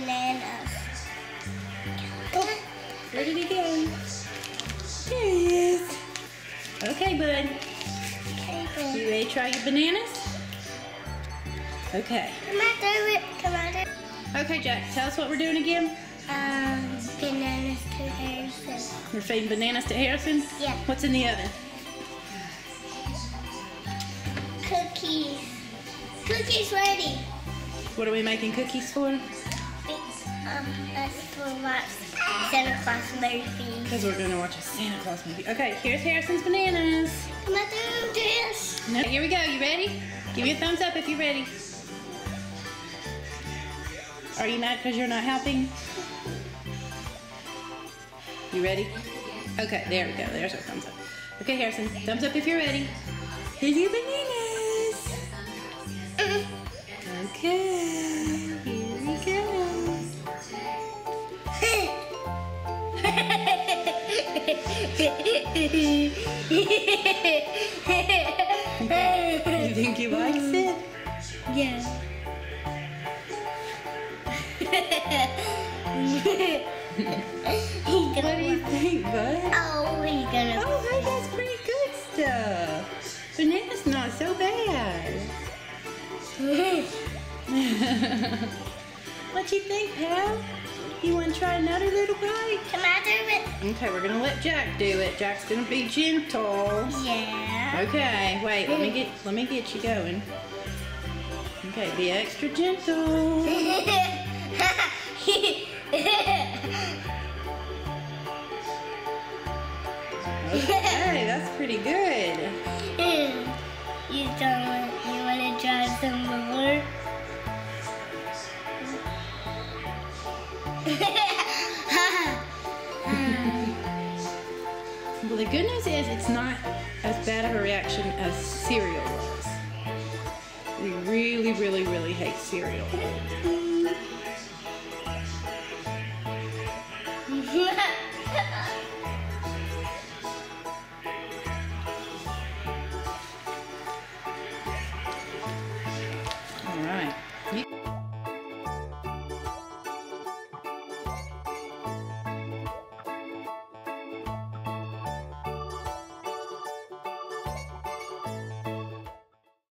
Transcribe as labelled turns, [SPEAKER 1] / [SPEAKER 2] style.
[SPEAKER 1] bananas. Come on,
[SPEAKER 2] what are we. Okay, bud.
[SPEAKER 1] Okay, bud. You
[SPEAKER 2] ready to try your bananas? Okay.
[SPEAKER 1] Come on, do it. Come on, do it.
[SPEAKER 2] Okay, Jack, tell us what we're doing again.
[SPEAKER 1] Um, bananas to Harrison.
[SPEAKER 2] We're feeding bananas to Harrison? Yeah. What's in the oven?
[SPEAKER 1] Cookies. Cookies ready.
[SPEAKER 2] What are we making cookies for?
[SPEAKER 1] Um, for what Santa Claus movie. Because
[SPEAKER 2] we're going to watch a Santa Claus movie. Okay, here's Harrison's bananas.
[SPEAKER 1] Come on, do this.
[SPEAKER 2] No, here we go. You ready? Give me a thumbs up if you're ready. Are you mad because you're not helping? You ready? Okay, there we go. There's our thumbs up. Okay, Harrison, thumbs up if you're ready. Here's your bananas. Okay,
[SPEAKER 1] You
[SPEAKER 2] think he likes it?
[SPEAKER 1] yeah. What do you
[SPEAKER 2] think, bud?
[SPEAKER 1] Oh, he's gonna. Oh, hey, that's
[SPEAKER 2] pretty good stuff. Banana's not so bad. what you think, pal? You want to try another little bite?
[SPEAKER 1] Come on, do it.
[SPEAKER 2] Okay, we're gonna let Jack do it. Jack's gonna be gentle.
[SPEAKER 1] Yeah.
[SPEAKER 2] Okay, wait. Let me get let me get you going. Okay, be extra gentle. Okay, that's pretty good.
[SPEAKER 1] you don't want, you want to drive some more?
[SPEAKER 2] Well, the good news is it's not as bad of a reaction as cereal was. We really, really, really hate cereal.